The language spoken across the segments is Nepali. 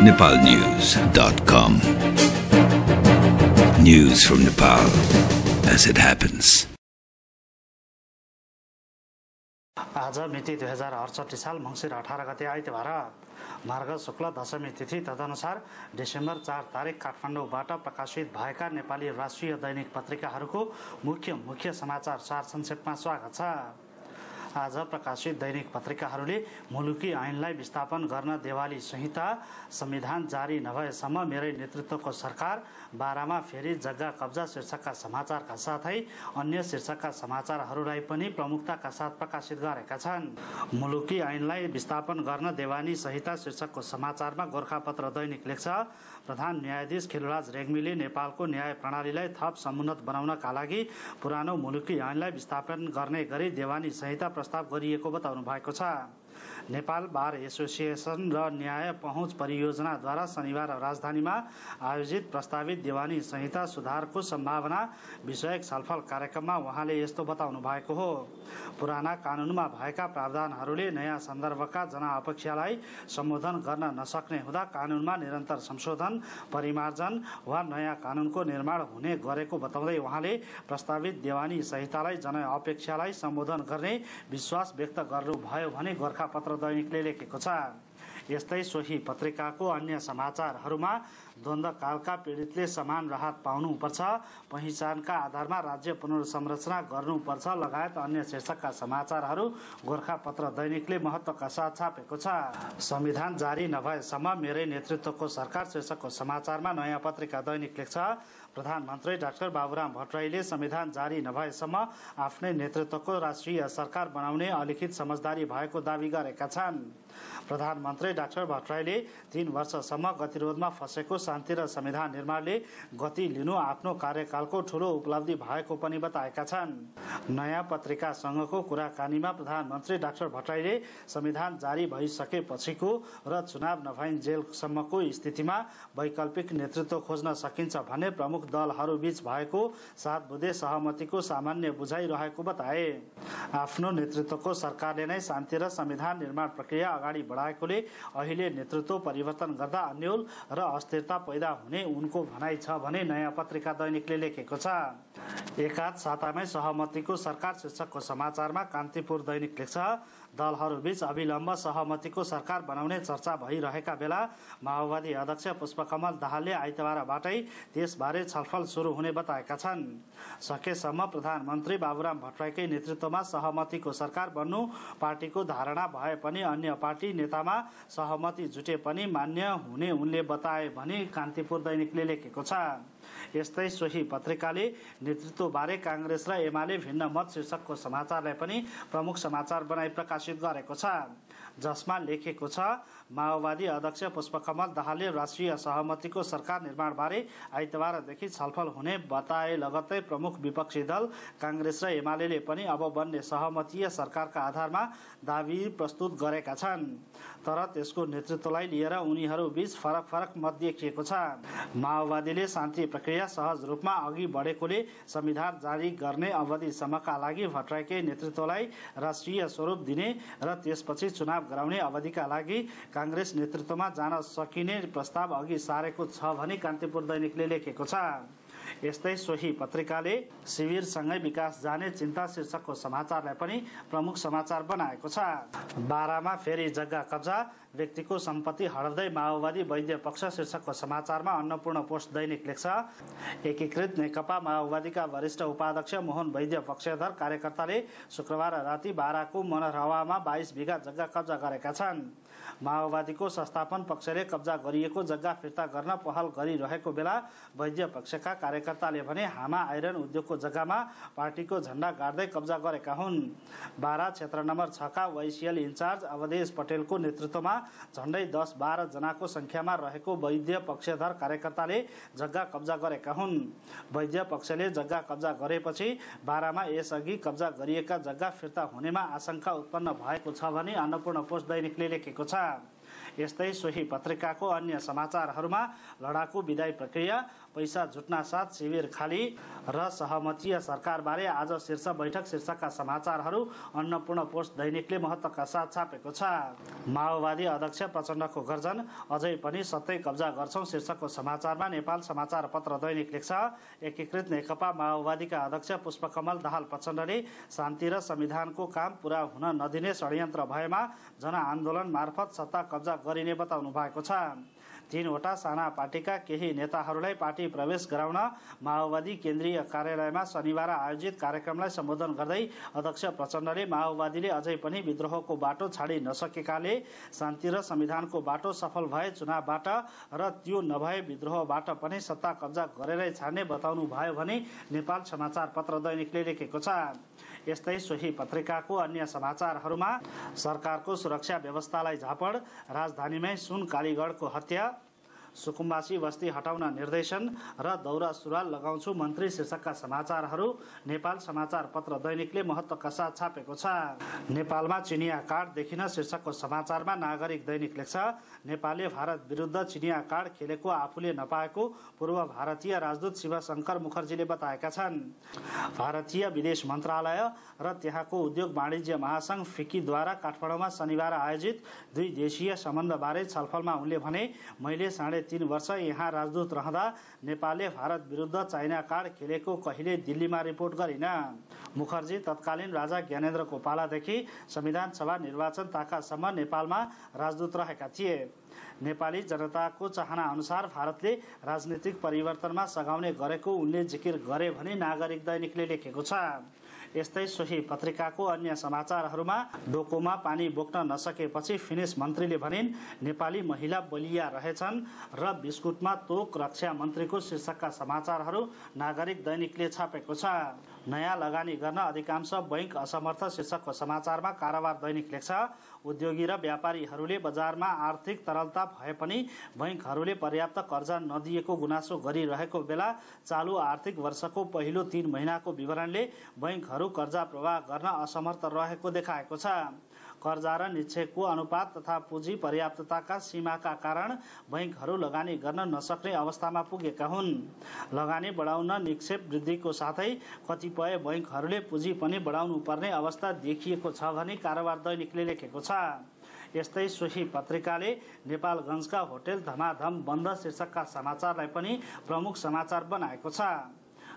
nepalnews.com. News from Nepal as it happens. आज मिति दुई हजार अडसट्ठी साल मङ्सिर अठार गते आइतबार मार्ग शुक्ल दशमी तिथि तदनुसार डिसेम्बर चार तारिक काठमाडौँबाट प्रकाशित भएका नेपाली राष्ट्रिय दैनिक पत्रिकाहरूको मुख्य मुख्य समाचार सार संक्षेपमा स्वागत छ आज प्रकाशित दैनिक पत्रिकाहरूले मुलुकी ऐनलाई विस्थापन गर्न देवाली संहिता संविधान जारी नभएसम्म मेरै नेतृत्वको सरकार बाह्रमा फेरि जग्गा कब्जा शीर्षकका समाचारका साथै अन्य शीर्षकका समाचारहरूलाई पनि प्रमुखताका साथ प्रकाशित गरेका छन्। मुलुकी ऐनलाई विस्थापन गर्न देवानी संहिता शीर्षकको समाचारमा गोर्खापत्र दैनिक लेख्छ। प्रधान न्यायाधीश खिलराज रेग्मीले नेपालको न्याय प्रणालीलाई थप समुन्नत बनाउनका लागि पुरानो मुलुकी ऐनलाई विस्थापन गर्ने गरी देवानी संहिता प्रस्ताव गरिएको बताउनु भएको छ। नेपाल बार एसोसिएसन र न्याय पहुँच परियोजनाद्वारा शनिबार राजधानीमा आयोजित प्रस्तावित देवानी संहिता सुधारको सम्भावना विषयक छलफल कार्यक्रममा उहाँले यस्तो बताउनु भएको हो। पुराना कानुनमा भएका प्रावधानहरूले नयाँ सन्दर्भका जनअपेक्षालाई सम्बोधन गर्न नसक्ने हुँदा कानुनमा निरन्तर संशोधन परिमार्जन वा नयाँ कानुनको निर्माण हुने गरेको बताउँदै उहाँले प्रस्तावित देवानी संहितालाई जनअपेक्षालाई सम्बोधन गर्ने विश्वास व्यक्त गर्नुभयो भने गोर्खापत्र दैनिकले लेखेको छ यस्तै सोही पत्रिकाको अन्य समाचारहरूमा द्वन्द्वकालका पीडितले समान राहत पाउनुपर्छ। पहिचानका आधारमा राज्य पुनर्संरचना गर्नुपर्छ। लगायत अन्य शीर्षकका समाचारहरू गोर्खापत्र दैनिकले महत्वका साथ छापेको छ। संविधान जारी नभएसम्म मेरै नेतृत्वको सरकार शीर्षकको समाचारमा नयाँ पत्रिका दैनिक लेख्छ। प्रधानमन्त्री डाक्टर बाबुराम भट्टराईले संविधान जारी नभएसम्म आफ्नै नेतृत्वको राष्ट्रिय सरकार बनाउने अलिखित समझदारी भएको दावी गरेका छन्। प्रधानमन्त्री डाक्टर भट्टराईले तीन वर्षसम्म गतिरोधमा फँसेको शान्ति र संविधान निर्माणले गति लिनु आफ्नो कार्यकालको ठूलो उपलब्धि भएको पनि बताएका छन्। नयाँ पत्रिकासँगको कुराकानीमा प्रधानमन्त्री डाक्टर भट्टराईले संविधान जारी भइसकेपछिको र चुनाव नभइन्जेलसम्मको स्थितिमा वैकल्पिक नेतृत्व खोज्न सकिन्छ भने प्रमुख दलहरूबीच भएको सात बुधे सहमतिको सामान्य बुझाइ रहेको बताए। आफ्नो नेतृत्वको सरकारले नै शान्ति र संविधान निर्माण प्रक्रिया अगाडि बढाएकोले अहिले नेतृत्व परिवर्तन गर्दा अन्यल र अस्थिरता पैदा हुने उनको भनाइ छ भने नयाँ पत्रिका दैनिकले लेखेको छ। एकाध सातामै सहमतिको सरकार शीर्षकको समाचारमा कान्तिपुर दैनिक लेख्छ दलहरूबीच अविलम्ब सहमतिको सरकार बनाउने चर्चा भइरहेका बेला माओवादी अध्यक्ष पुष्पकमल दाहालले आइतबारबाटै त्यसबारे छलफल सुरु हुने बताएका छन्। सकेसम्म प्रधानमन्त्री बाबुराम भट्टराईकै नेतृत्वमा सहमतिको सरकार बन्नु पार्टीको धारणा भए पनि अन्य पार्टी नेतामा सहमति जुटे पनि मान्य हुने उनले बताए भने कान्तिपुर दैनिकले लेखेको छ। यस्तै सोही पत्रिकाले नेतृत्वबारे काङ्ग्रेस र एमाले भिन्न मत शीर्षकको समाचारलाई पनि प्रमुख समाचार बनाई प्रकाशित गरेको छ। जसमा लेखेको छ माओवादी अध्यक्ष पुष्पकमल दाहालले राष्ट्रिय सहमतिको सरकार निर्माणबारे आइतबारदेखि छलफल हुने बताए लगत्तै प्रमुख विपक्षी दल काङ्ग्रेस र एमाले पनि अब बन्ने सहमतीय सरकारका आधारमा दावी प्रस्तुत गरेका छन्। तर त्यसको नेतृत्वलाई लिएर उनीहरू बीच फरक फरक मत देखिएको छ। माओवादीले शान्ति प्रक्रिया सहज रूपमा अघि बढेकोले संविधान जारी गर्ने अवधिसम्मका लागि भट्टराईकै नेतृत्वलाई राष्ट्रिय स्वरूप दिने र त्यसपछि चुनाव गराउने अवधिका लागि काङ्ग्रेस नेतृत्वमा जान सकिने प्रस्ताव अघि सारेको छ भनी कान्तिपुर दैनिकले लेखेको छ। यस्तै सोही पत्रिकाले शिविरसँगै विकास जाने चिन्ता शीर्षकको समाचारलाई पनि प्रमुख समाचार बनाएको छ। बाह्रमा फेरि जग्गा कब्जा व्यक्तिको सम्पत्ति हराउँदै माओवादी वैद्य पक्ष शीर्षकको समाचारमा अन्नपूर्ण पोस्ट दैनिक लेख्छ। एकीकृत नेकपा माओवादीका वरिष्ठ उपाध्यक्ष मोहन वैद्य पक्षधर कार्यकर्ताले शुक्रबार राति बाह्रको मनरहवामा बाइस बिघा जग्गा कब्जा गरेका छन्। माओवादीको संस्थापन पक्षले कब्जा गरिएको जग्गा फिर्ता गर्न पहल गरिरहेको बेला वैद्य पक्षका कार्यकर्ताले भने हामा आइरन उद्योगको जग्गामा पार्टीको झण्डा गाड्दै कब्जा गरेका हुन्। बाह्र क्षेत्र नम्बर छका वैसियल इन्चार्ज अवधेश पटेलको नेतृत्वमा झण्डै दस बाह्र जनाको संख्यामा रहेको वैद्य पक्षधर कार्यकर्ताले जग्गा कब्जा गरेका हुन्। वैद्य पक्षले जग्गा कब्जा गरेपछि बाह्रमा यसअघि कब्जा गरिएका जग्गा फिर्ता हुनेमा आशंका उत्पन्न भएको छ भने अन्नपूर्ण पोस्ट दैनिकले लेखेको छ। यस्तै सोही पत्रिकाको अन्य समाचारहरूमा लडाकु विदाई प्रक्रिया पैसा जुट्ना साथ शिविर खाली र सहमतीय सरकारबारे आज शीर्ष बैठक शीर्षकका समाचारहरू अन्नपूर्ण पोस्ट दैनिकले महत्त्वका साथ छापेको छ। माओवादी अध्यक्ष प्रचण्डको गर्जन अझै पनि सत्तै कब्जा गर्छौं शीर्षकको समाचारमा नेपाल समाचार पत्र दैनिक लेख्छ। एकीकृत नेकपा माओवादीका अध्यक्ष पुष्पकमल दाहाल प्रचण्डले शान्ति र संविधानको काम पूरा हुन नदिने षड्यन्त्र भएमा जनआन्दोलन मार्फत सत्ता कब्जा गरिने बताउनु भएको छ। तीनवटा साना पार्टीका केही नेताहरूलाई पार्टी प्रवेश गराउन माओवादी केन्द्रीय कार्यालयमा शनिबार आयोजित कार्यक्रमलाई सम्बोधन गर्दै अध्यक्ष प्रचण्डले माओवादीले अझै पनि विद्रोहको बाटो छाडि नसकेकाले शान्ति र संविधानको बाटो सफल भए चुनावबाट र त्यो नभए विद्रोहबाट पनि सत्ता कब्जा गरेरै छाड्ने बताउनु भयो भने नेपाल समाचार पत्र दैनिकले लेखेको छ। यस्तै सोही पत्रिकाको अन्य समाचारहरूमा सरकारको सुरक्षा व्यवस्थालाई झापड राजधानीमै सुन कालीगढको हत्या सुकुम्बासी बस्ती हटाउन निर्देशन र दौरा सुरुवाल लगाउँछु मन्त्री शीर्षकका समाचारहरू। नेपाल समाचार पत्र दैनिकले महत्वका साथ छापेको छ। नेपालमा चिनिया कार्ड देखिन शीर्षकको समाचारमा नागरिक दैनिक लेख्छ नेपालले भारत विरुद्ध चिनिया कार्ड खेलेको आफूले नपाएको पूर्व भारतीय राजदूत शिवशङ्कर मुखर्जीले बताएका छन्। भारतीय विदेश मन्त्रालय र त्यहाँको उद्योग वाणिज्य महासंघ फिकीद्वारा काठमाडौँमा शनिबार आयोजित दुई देशीय सम्बन्धबारे छलफलमा उनले भने मैले साढे तीन वर्ष यहाँ राजदूत रहँदा नेपालले भारत विरुद्ध चाइना कार्ड खेलेको कहिले दिल्लीमा रिपोर्ट गरिन। मुखर्जी तत्कालीन राजा ज्ञानेन्द्रको पालादेखि संविधान सभा निर्वाचन ताकासम्म नेपालमा राजदूत रहेका थिए। नेपाली जनताको चाहना अनुसार भारतले राजनीतिक परिवर्तनमा सघाउने गरेको उनले जिकिर गरे भने नागरिक दैनिकले लेखेको छ। यस्तै सोही पत्रिकाको अन्य समाचारहरूमा डोकोमा पानी बोक्न नसकेपछि फिनिस मन्त्रीले भनिन् नेपाली महिला बलिया रहेछन् र बिस्कुटमा तोक रक्षा मन्त्रीको शीर्षकका समाचारहरू नागरिक दैनिकले छापेको छ। नयाँ लगानी गर्न अधिकांश बैङ्क असमर्थ शीर्षकको समाचारमा कारोबार दैनिक लेख्छ। उद्योगी र व्यापारीहरूले बजारमा आर्थिक तरलता भए पनि बैङ्कहरूले पर्याप्त कर्जा नदिएको गुनासो गरिरहेको बेला चालु आर्थिक वर्षको पहिलो तीन महिनाको विवरणले बैङ्कहरू कर्जा प्रवाह गर्न असमर्थ रहेको देखाएको छ। कर्जा र निक्षेपको अनुपात तथा पुँजी पर्याप्तताका सीमाका कारण बैङ्कहरू लगानी गर्न नसक्ने अवस्थामा पुगेका हुन्। लगानी बढाउन निक्षेप वृद्धिको साथै कतिपय बैङ्कहरूले पुँजी पनि बढाउनु पर्ने अवस्था देखिएको छ भनी कारोबार दैनिकले लेखेको छ। यस्तै सोही पत्रिकाले नेपालगञ्जका होटेल धमाधम बन्द शीर्षकका समाचारलाई पनि प्रमुख समाचार बनाएको छ।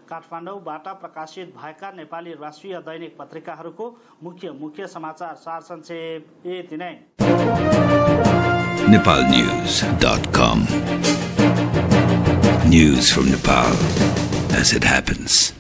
काठमाडौँबाट प्रकाशित भएका नेपाली राष्ट्रिय दैनिक पत्रिकाहरूको मुख्य मुख्य समाचार सार संक्षेप यति नै। nepalnews.com News from Nepal as it happens.